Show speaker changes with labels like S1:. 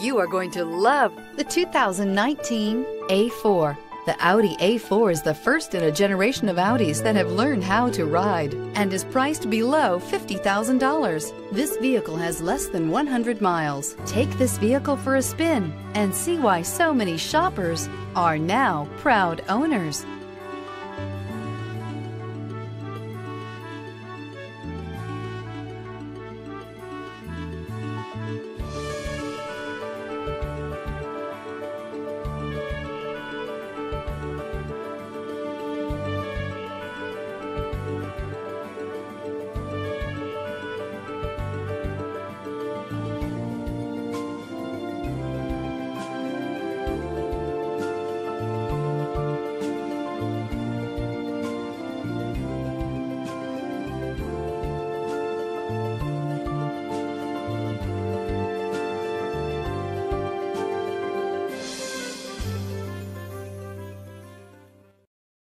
S1: You are going to love the 2019 A4. The Audi A4 is the first in a generation of Audis that have learned how to ride and is priced below $50,000. This vehicle has less than 100 miles. Take this vehicle for a spin and see why so many shoppers are now proud owners.